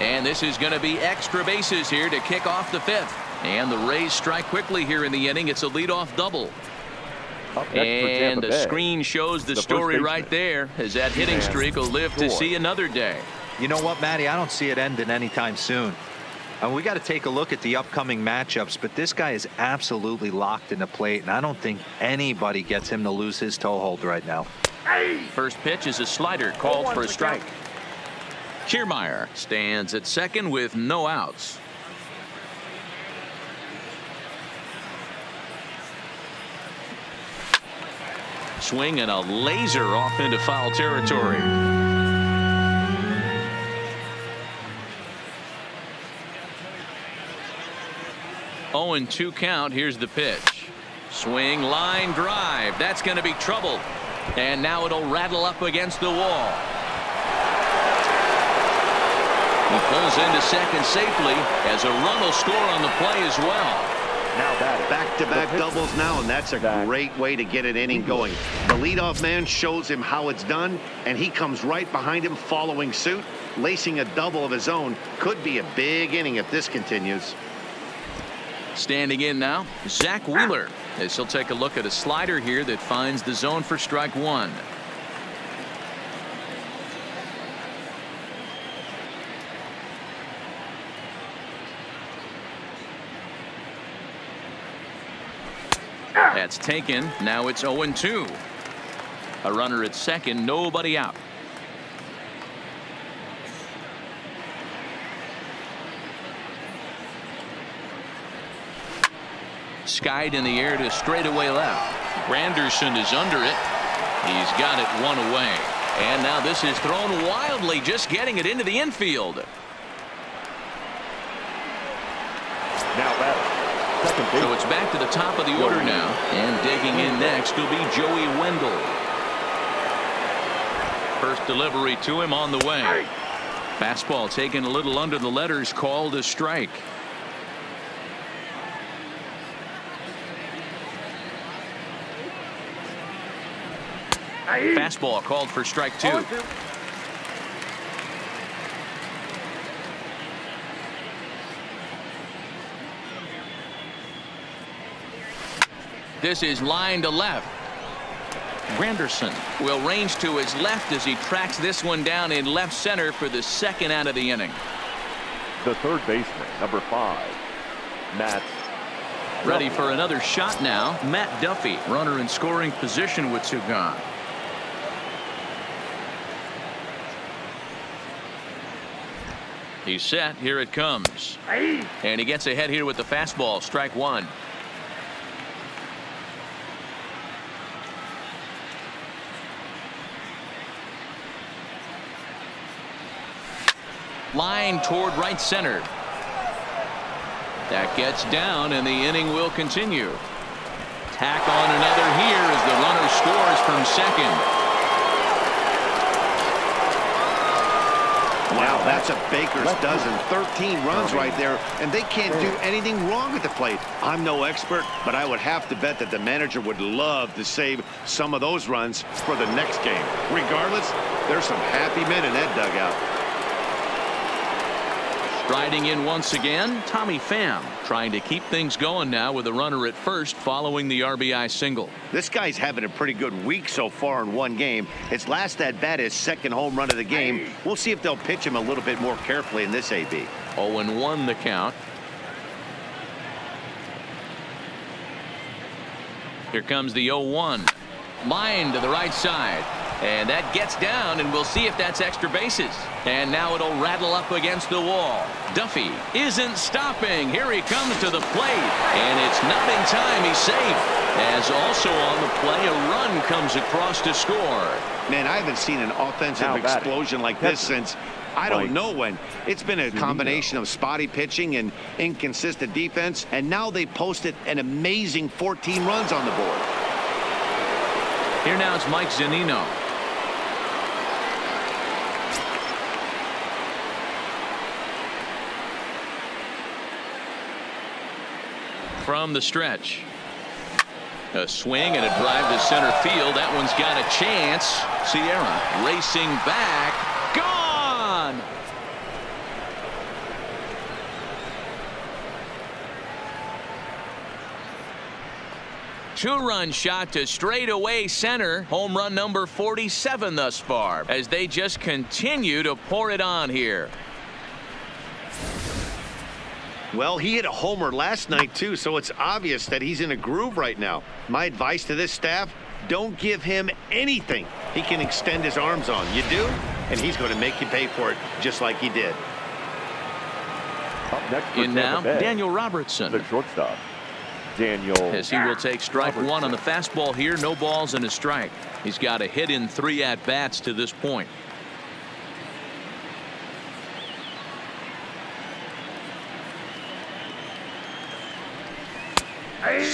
And this is going to be extra bases here to kick off the fifth. And the Rays strike quickly here in the inning. It's a leadoff double. And the screen shows the, the story right there as that hitting streak will live to see another day. You know what, Matty? I don't see it ending anytime soon. And we got to take a look at the upcoming matchups, but this guy is absolutely locked in the plate, and I don't think anybody gets him to lose his toehold right now. First pitch is a slider called for a strike. Kiermaier stands at second with no outs. Swing and a laser off into foul territory. 0-2 count. Here's the pitch. Swing, line, drive. That's going to be trouble. And now it'll rattle up against the wall. He pulls into second safely as a run will score on the play as well. Now that back-to-back -back doubles now, and that's a great way to get an inning going. The leadoff man shows him how it's done, and he comes right behind him following suit, lacing a double of his own. Could be a big inning if this continues. Standing in now, Zack Wheeler, as he'll take a look at a slider here that finds the zone for strike one. That's taken. Now it's 0-2. A runner at second, nobody out. Skied in the air to straightaway left. Granderson is under it. He's got it one away. And now this is thrown wildly, just getting it into the infield. Now So it's back to the top of the order now. And digging in next will be Joey Wendle. First delivery to him on the way. Fastball taken a little under the letters called a strike. Fastball called for strike two. This is line to left. Granderson will range to his left as he tracks this one down in left center for the second out of the inning. The third baseman, number five, Matt. Ready for another shot now. Matt Duffy, runner in scoring position with two gone. He's set. Here it comes. And he gets ahead here with the fastball. Strike one. Line toward right center. That gets down and the inning will continue. Tack on another here as the runner scores from second. Wow, that's a baker's dozen. 13 runs right there, and they can't do anything wrong at the plate. I'm no expert, but I would have to bet that the manager would love to save some of those runs for the next game. Regardless, there's some happy men in that dugout. Striding in once again, Tommy Pham trying to keep things going now with a runner at first following the RBI single. This guy's having a pretty good week so far in one game. His last at bat is second home run of the game. We'll see if they'll pitch him a little bit more carefully in this AB. 0-1 the count. Here comes the 0-1. Line to the right side. And that gets down, and we'll see if that's extra bases. And now it'll rattle up against the wall. Duffy isn't stopping. Here he comes to the plate. And it's not in time. He's safe. As also on the play, a run comes across to score. Man, I haven't seen an offensive explosion like this since I don't know when. It's been a combination of spotty pitching and inconsistent defense, and now they posted an amazing 14 runs on the board. Here now it's Mike Zunino. from the stretch. A swing and a drive to center field. That one's got a chance. Sierra racing back. Gone! Two-run shot to straightaway center. Home run number 47 thus far as they just continue to pour it on here. Well, he hit a homer last night, too, so it's obvious that he's in a groove right now. My advice to this staff, don't give him anything he can extend his arms on. You do, and he's going to make you pay for it just like he did. Up next for In Tampa now, Bay, Daniel Robertson. the shortstop, Daniel. As he will take strike one on the fastball here. No balls and a strike. He's got a hit in three at-bats to this point.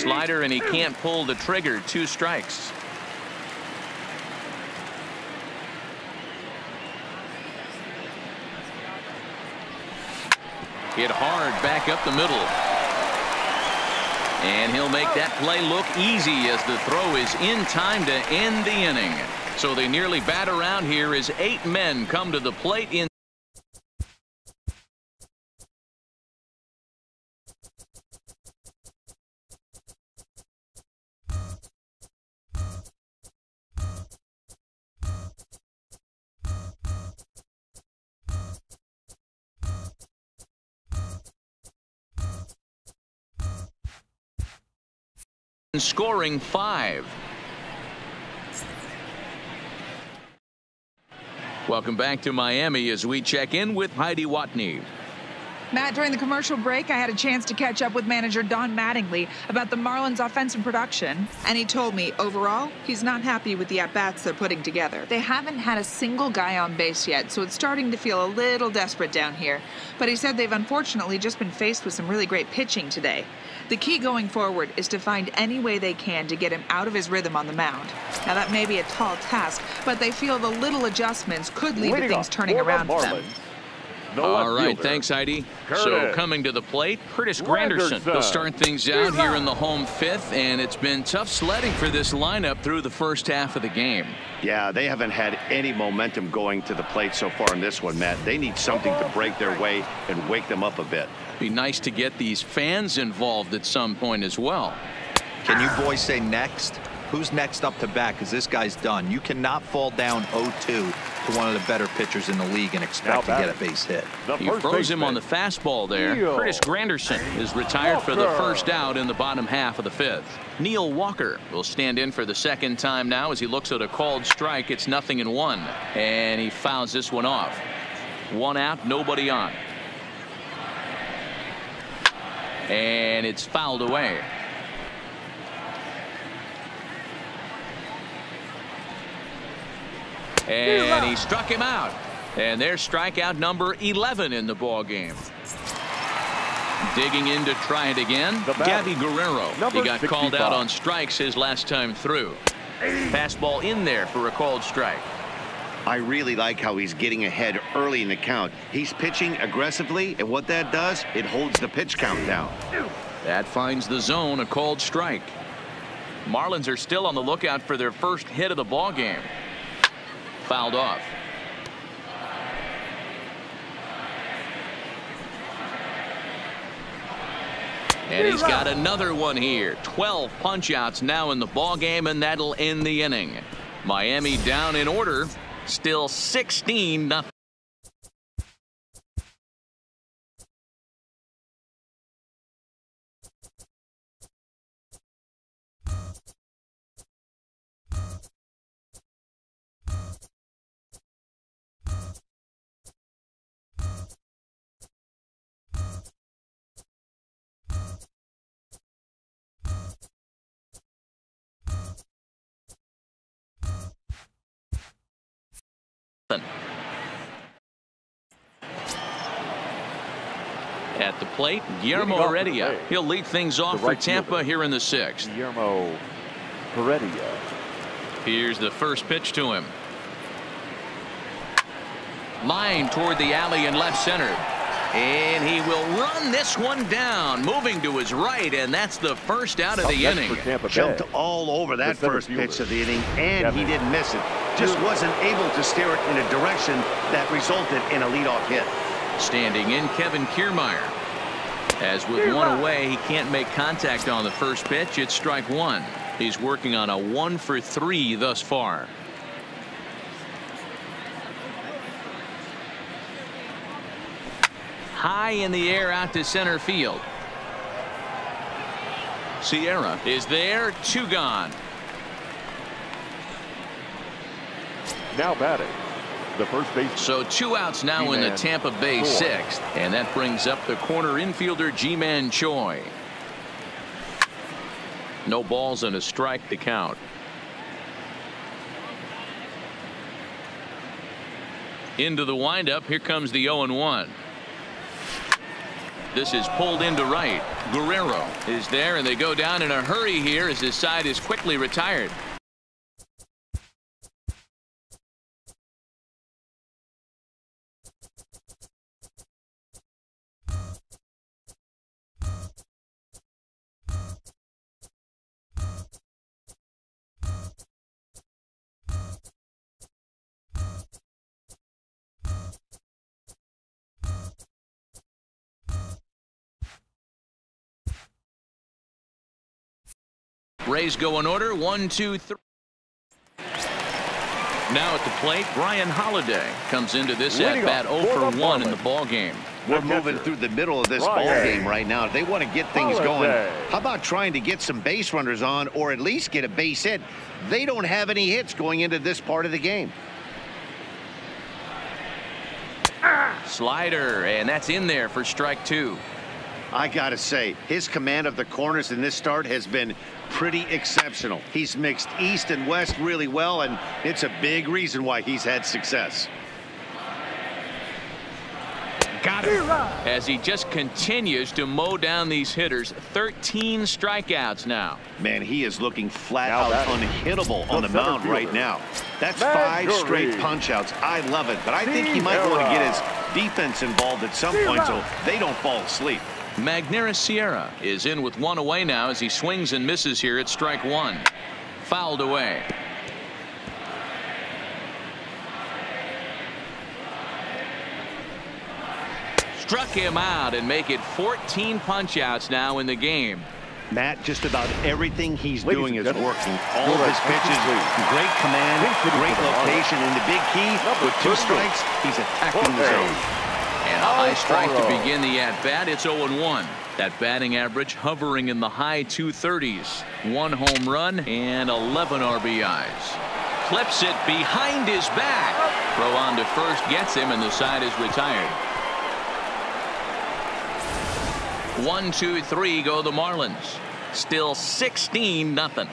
Slider, and he can't pull the trigger. Two strikes. Hit hard back up the middle. And he'll make that play look easy as the throw is in time to end the inning. So they nearly bat around here as eight men come to the plate in. Scoring five. Welcome back to Miami as we check in with Heidi Watney. Matt, during the commercial break, I had a chance to catch up with manager Don Mattingly about the Marlins' offensive production, and he told me overall he's not happy with the at bats they're putting together. They haven't had a single guy on base yet, so it's starting to feel a little desperate down here. But he said they've unfortunately just been faced with some really great pitching today. The key going forward is to find any way they can to get him out of his rhythm on the mound. Now, that may be a tall task, but they feel the little adjustments could lead to things off turning for the around for them. Marlins, the All left right, fielder, thanks, Heidi. So coming to the plate, Curtis Granderson. Granderson. He'll start things out here in the home fifth, and it's been tough sledding for this lineup through the first half of the game. Yeah, they haven't had any momentum going to the plate so far in this one, Matt. They need something to break their way and wake them up a bit. Be nice to get these fans involved at some point as well. Can you boys say next? Who's next up to bat? Because this guy's done. You cannot fall down 0-2 to one of the better pitchers in the league and expect to get a base hit. The He froze him on the fastball there. Neil Curtis Granderson is retired for the first out in the bottom half of the fifth. Neil Walker will stand in for the second time now as he looks at a called strike. It's nothing in one. And he fouls this one off. One out, nobody on. And it's fouled away. And he struck him out. And there's strikeout number 11 in the ball game. Digging in to try it again. The Gabby Guerrero. number He got called out on strikes his last time through. Fastball in there for a called strike. I really like how he's getting ahead early in the count. He's pitching aggressively, and what that does, it holds the pitch count down. That finds the zone a called strike. Marlins are still on the lookout for their first hit of the ball game. Fouled off. And he's got another one here. 12 punchouts now in the ball game, and that'll end the inning. Miami down in order. Still 16 nothing. At the plate, Guillermo Leading off for the Heredia. He'll lead things off for Tampa fielder. here in the sixth. Guillermo Heredia. Here's the first pitch to him. Line toward the alley and left center. And he will run this one down, moving to his right, and that's the first out of the next inning. Jumped all over that The center first pitch of the inning, and he Kevin. didn't miss it. Just wasn't able to steer it in a direction that resulted in a leadoff hit. Standing in Kevin Kiermaier. As with one away, he can't make contact on the first pitch. It's strike one. He's working on a one for three thus far. High in the air out to center field. Sierra is there, two gone. Now batting. The first base. So two outs now in the Tampa Bay sixth. And that brings up the corner infielder Ji-Man Choi. No balls and a strike to count. Into the windup. Here comes the 0 1. This is pulled into right. Guerrero is there, and they go down in a hurry here as his side is quickly retired. Rays go in order. One, two, three. Now at the plate, Bryan Holaday comes into this at bat 0 for 1 in the ball game. We're moving through the middle of this ball game right now. They want to get things going. How about trying to get some base runners on or at least get a base hit? They don't have any hits going into this part of the game. Slider, and that's in there for strike two. I got to say, his command of the corners in this start has been pretty exceptional. He's mixed east and west really well, and it's a big reason why he's had success. Got it. As he just continues to mow down these hitters. 13 strikeouts now. Man, he is looking flat out unhittable on the mound right now. That's five straight punchouts. I love it, but I think he might want to get his defense involved at some point so they don't fall asleep. Magneuris Sierra is in with one away now as he swings and misses here at strike one. Fouled away. Struck him out and make it 14 punchouts now in the game. Matt, just about everything he's Ladies doing is working. All of his pitches, great command, great location, and the big key, with two strikes, he's attacking the zone. A high strike to begin the at-bat. It's 0-1. That batting average hovering in the high 230s. One home run and 11 RBIs. Clips it behind his back. Throw on to first gets him and the side is retired. One, two, three go the Marlins. Still 16 nothing.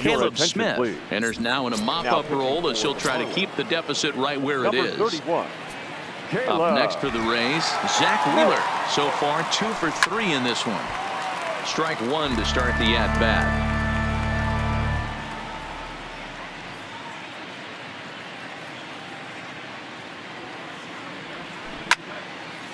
Caleb Smith please. enters now in a mop-up role as he'll try to keep the deficit right where Number it is. 31. Up next for the Rays, Zack Wheeler. So far, two for three in this one. Strike one to start the at-bat.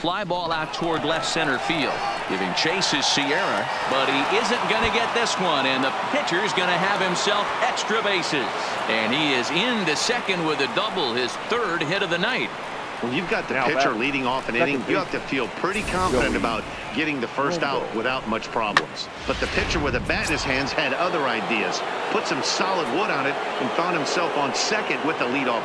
Fly ball out toward left center field. Giving chase is Sierra, but he isn't going to get this one, and the pitcher's going to have himself extra bases. And he is into second with a double, his third hit of the night. When you've got the now pitcher back. leading off an inning, you have to feel pretty confident about getting the first out without much problems. But the pitcher with a bat in his hands had other ideas. Put some solid wood on it and found himself on second with the leadoff.